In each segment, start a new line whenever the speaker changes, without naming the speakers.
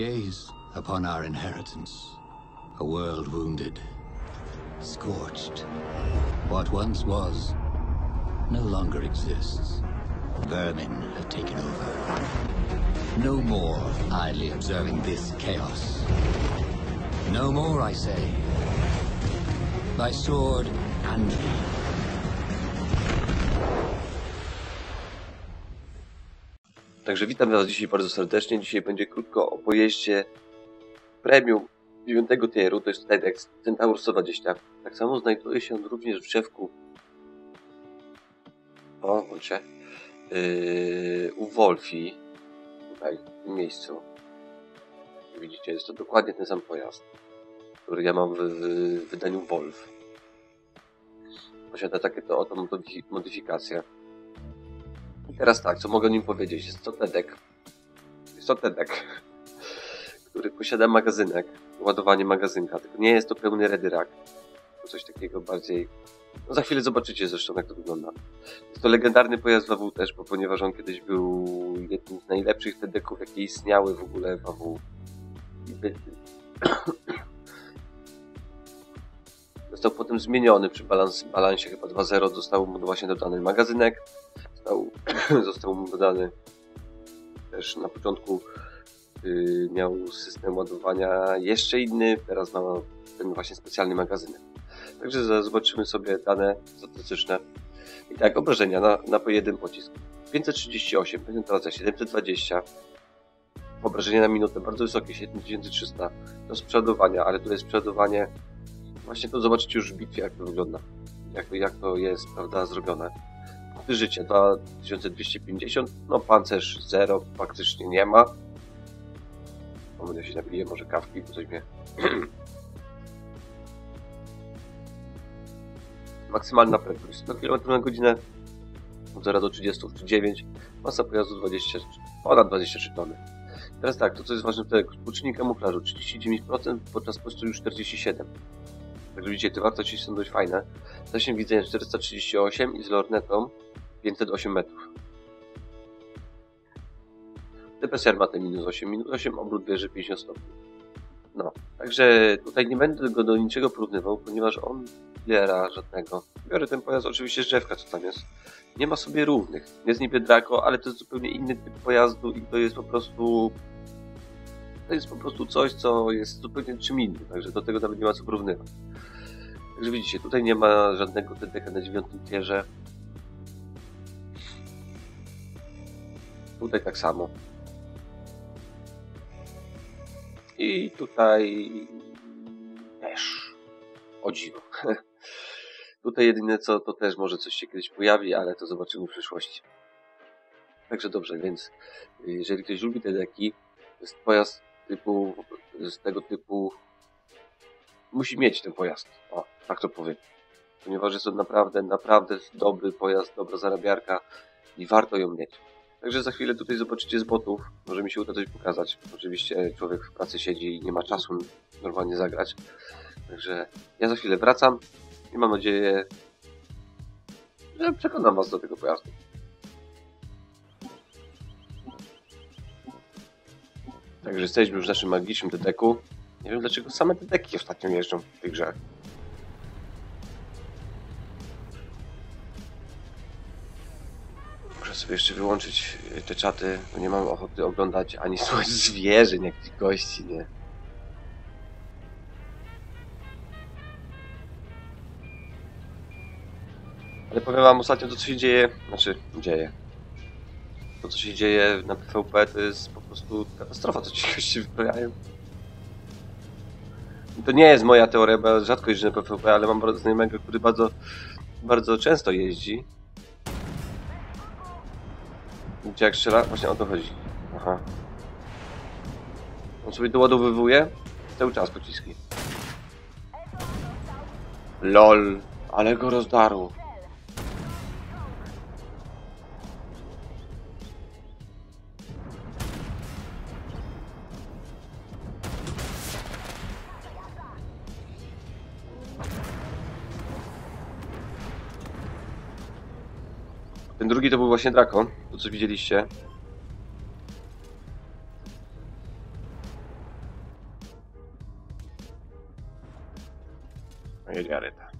Gaze upon our inheritance. A world wounded, scorched. What once was no longer exists. Vermin have taken over. No more idly observing this chaos. No more, I say. By sword and
Także witam Was dzisiaj bardzo serdecznie. Dzisiaj będzie krótko o pojeździe premium 9 tieru, to jest TEDx Centaur 120. Tak samo znajduje się on również w drzewku o, bądźcie yy, u Wolfi tutaj, w tym miejscu. Widzicie, jest to dokładnie ten sam pojazd, który ja mam w, w wydaniu Wolf. Posiada takie to oto modyfikacje. I teraz tak, co mogę o nim powiedzieć? Jest to TEDek. Jest to TEDek, który posiada magazynek, ładowanie magazynka. Tylko nie jest to pełny ready rack. Coś takiego bardziej... No za chwilę zobaczycie zresztą, jak to wygląda. Jest to legendarny pojazd WW też, bo ponieważ on kiedyś był jednym z najlepszych TEDeków, jakie istniały w ogóle w WW. Został potem zmieniony przy balans, balansie chyba 2.0, został mu właśnie dodany magazynek, został, został mu dodany też na początku yy, miał system ładowania jeszcze inny, teraz ma ten właśnie specjalny magazynek. Także zobaczymy sobie dane statystyczne. I tak, obrażenia na, na jeden pocisk. 538, penetracja 720, obrażenia na minutę bardzo wysokie, 7300 do sprzedawania, ale tu jest sprzedawanie Właśnie to zobaczycie już w bitwie, jak to wygląda. Jak, jak to jest, prawda, zrobione. Punkty życia 2250, no pancerz 0 faktycznie nie ma. O, będę się napiję może kawki, bo coś mnie... Maksymalna prędkość 100 km na godzinę, od 0 do 30 czy 9, masa pojazdu 20, ponad 23 tony. Teraz tak, to co jest ważne tutaj, współczynnik kamuflażu 39%, podczas postu już 47%. Widzicie, te wartości są dość fajne. Zasięg widzenia 438 i z lornetą 508 metrów. DPSR ma te minus 8, minus 8, obrót wieży 50 stopni. No, także tutaj nie będę go do niczego porównywał, ponieważ on biera żadnego. Biorę ten pojazd oczywiście z drzewka, co tam jest. Nie ma sobie równych. Jest niby Draco, ale to jest zupełnie inny typ pojazdu i to jest po prostu to jest po prostu coś, co jest zupełnie czym innym, także do tego nawet nie ma co porównywać. Także widzicie, tutaj nie ma żadnego TDK na dziewiątym tierze. Tutaj tak samo. I tutaj też. O dziwo. tutaj jedyne co, to też może coś się kiedyś pojawi, ale to zobaczymy w przyszłości. Także dobrze, więc jeżeli ktoś lubi te to jest pojazd typu, z tego typu musi mieć ten pojazd. O, tak to powiem. Ponieważ jest to naprawdę, naprawdę dobry pojazd, dobra zarabiarka i warto ją mieć. Także za chwilę tutaj zobaczycie z botów. Może mi się uda coś pokazać. Oczywiście człowiek w pracy siedzi i nie ma czasu normalnie zagrać. Także ja za chwilę wracam i mam nadzieję, że przekonam Was do tego pojazdu. Także jesteśmy już w naszym magicznym dedeku. Nie wiem dlaczego same dedeki ostatnio jeżdżą w tej grze. Muszę sobie jeszcze wyłączyć e, te czaty, bo nie mam ochoty oglądać ani słuchać zwierzeń, jakichś gości, nie. Ale powiem wam ostatnio to, co się dzieje, znaczy dzieje. To, co się dzieje na PvP, to jest po prostu katastrofa, co ci goście wyprawiają. To nie jest moja teoria, bo rzadko jeżdżę na PvP, ale mam znajomego, który bardzo, bardzo często jeździ. Gdzie jak strzela? Właśnie o to chodzi. Aha. On sobie doładowywuje cały czas pociski. LOL, ale go rozdarło. Ten drugi to był właśnie Drakon, to co widzieliście. No Jedzie Areta.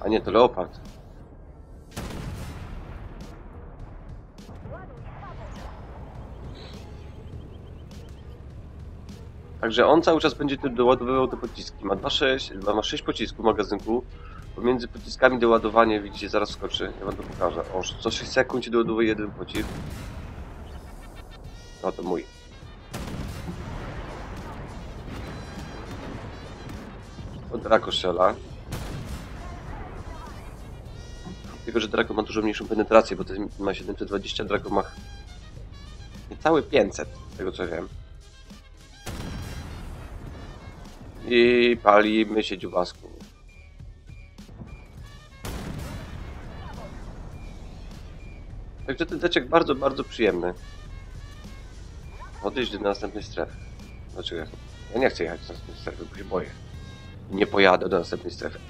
A nie, to Leopard. Także on cały czas będzie doładowywał te pociski. Ma 2,6, ma pocisków w magazynku. Pomiędzy pociskami doładowanie, widzicie, zaraz skoczy. Ja wam to pokażę. O, co 6 sekund ci doładowuje jeden pocisk. No to mój. O, Draco strzela. Tylko, że Draco ma dużo mniejszą penetrację, bo jest- ma 720, Draco ma niecałe 500, z tego co wiem. I palimy się dziubasku. Także ten teczek bardzo, bardzo przyjemny. Odejść do następnej strefy. Znaczy, ja- nie chcę jechać do następnej strefy, bo się boję. Nie pojadę do następnej strefy.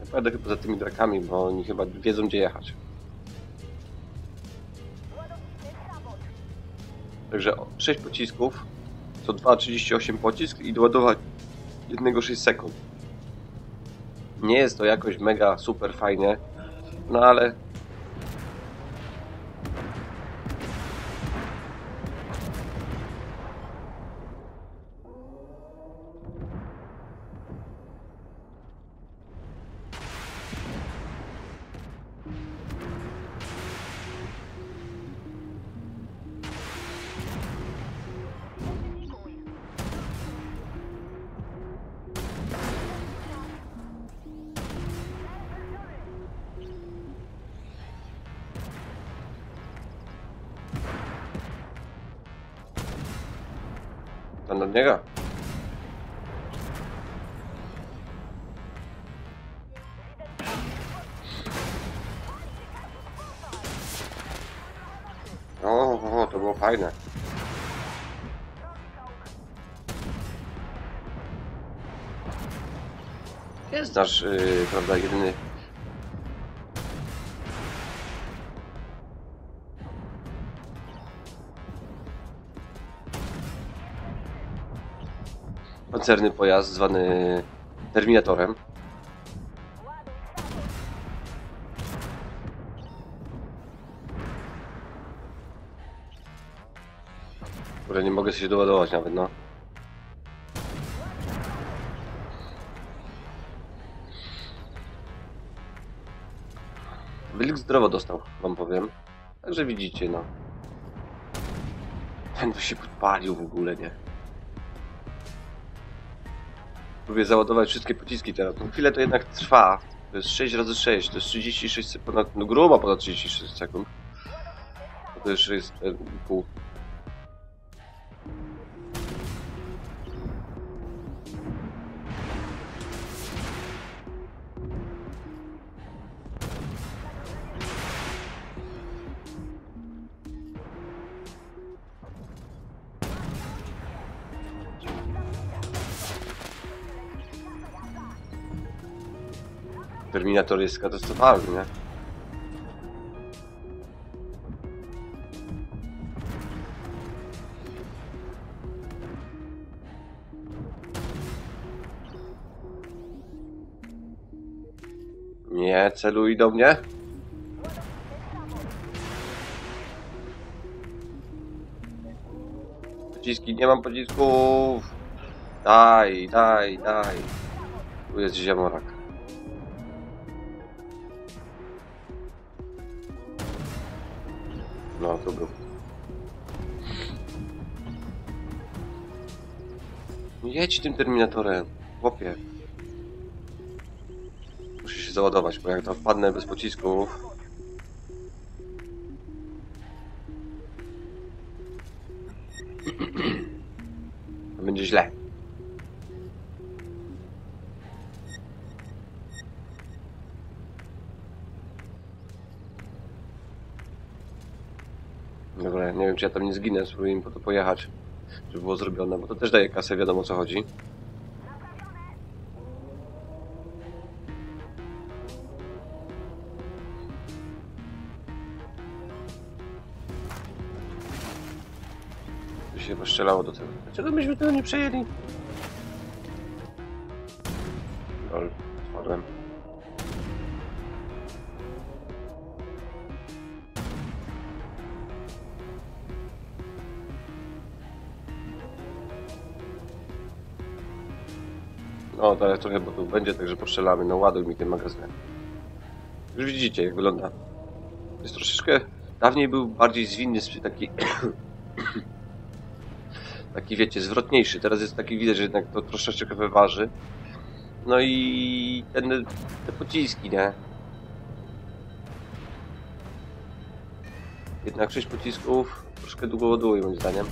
Ja pojadę chyba za tymi drakami, bo oni chyba wiedzą gdzie jechać. Także 6 pocisków, co 2,38 pocisk i doładować jednego 6 sekund. Nie jest to jakoś mega super fajnie, no ale to nad niego. O, o, to było fajne. Jest nasz, yy, prawda, jedyny pancerny pojazd zwany Terminatorem. Które nie mogę się doładować nawet, no. Wilk zdrowo dostał, wam powiem. Także widzicie, no. Ten to się podpalił w ogóle, nie? Próbuję załadować wszystkie pociski teraz. No chwilę to jednak trwa. To jest 6 razy 6, to jest 36 sekund, ponad, no grubo ponad 36 sekund. To już jest e, pół. Terminator jest katastrofalny, nie? Nie, celuj do mnie. Pociski, nie mam pocisków. Daj, daj, daj. Tu jest ziemorak. No, to był. Jedź tym Terminatorem, chłopie. Muszę się załadować, bo jak tam wpadnę bez pocisków... to będzie źle. Dobra, nie wiem czy ja tam nie zginę, spróbuję im po to pojechać, żeby było zrobione, bo to też daje kasę, wiadomo o co chodzi. się chyba strzelało do tego. Dlaczego myśmy tego nie przejęli? Lol, spadłem. No, teraz trochę, bo tu będzie, także postrzelamy. No, ładuj mi ten magazyn. Już widzicie, jak wygląda. Jest troszeczkę... Dawniej był bardziej zwinny, taki... taki, wiecie, zwrotniejszy. Teraz jest taki, widać, że jednak to troszeczkę wyważy. No i ten, te pociski, nie? Jednak 6 pocisków troszkę długo ładuje, moim zdaniem.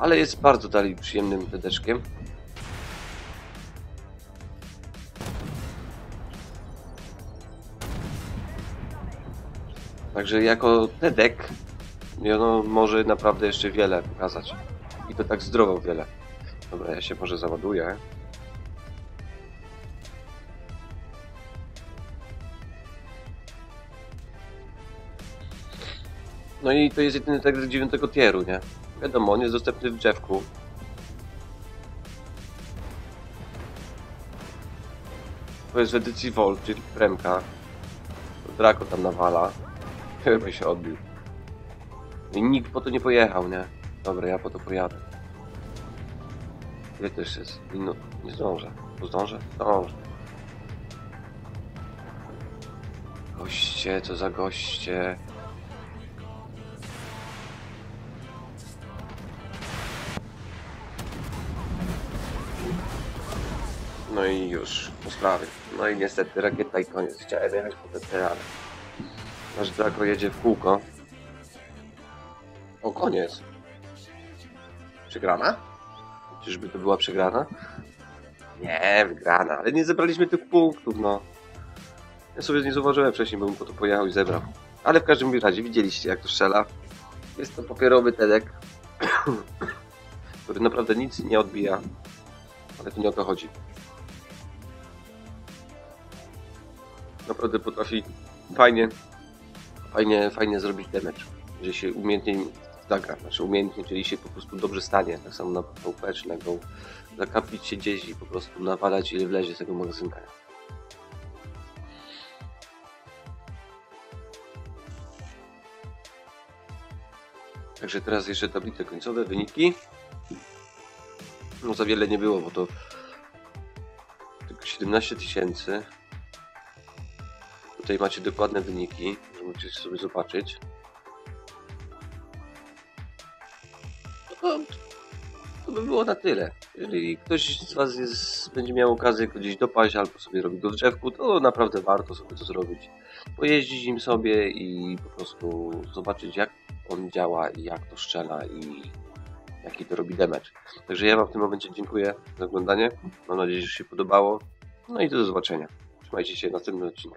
Ale jest bardzo dalej przyjemnym dedeczkiem. Także jako dedek ono może naprawdę jeszcze wiele pokazać. I to tak zdrowo wiele. Dobra, ja się może załaduję. No i to jest jedyny tekst dziewiątego tieru, nie? Wiadomo, on jest dostępny w drzewku. To jest w edycji Volt, czyli premka. Draco tam nawala. Chyba się odbił. I nikt po to nie pojechał, nie? Dobra, ja po to pojadę. Ile też jest? No, nie zdążę. Tu zdążę? Zdążę. Goście, co za goście. No i już, po sprawie. No i niestety rakieta i koniec. Chciałem jechać po terany. Aż Draco jedzie w kółko. O, koniec. Przegrana? Czyżby to była przegrana? Nie, wygrana, ale nie zebraliśmy tych punktów, no. Ja sobie nie zauważyłem wcześniej, bym po to pojechał i zebrał. Ale w każdym razie widzieliście, jak to strzela. Jest to papierowy tedek, który naprawdę nic nie odbija. Ale to nie o to chodzi. Naprawdę potrafi fajnie, fajnie, fajnie zrobić damage, że się umiejętnie zagra, znaczy umiejętnie, czyli się po prostu dobrze stanie, tak samo na PvP czy na Go, zakapić się gdzieś i po prostu nawalać ile wlezie z tego magazynka. Także teraz jeszcze tablice końcowe, wyniki. No za wiele nie było, bo to tylko 17 tysięcy. Tutaj macie dokładne wyniki, że możecie sobie zobaczyć. No, to by było na tyle. Jeżeli ktoś z Was jest, będzie miał okazję gdzieś dopaść albo sobie robić go w drzewku, to naprawdę warto sobie to zrobić. Pojeździć nim sobie i po prostu zobaczyć jak on działa i jak to strzela i jaki to robi damage. Także ja Wam w tym momencie dziękuję za oglądanie. Mam nadzieję, że się podobało. No i do zobaczenia. Trzymajcie się w następnym odcinku.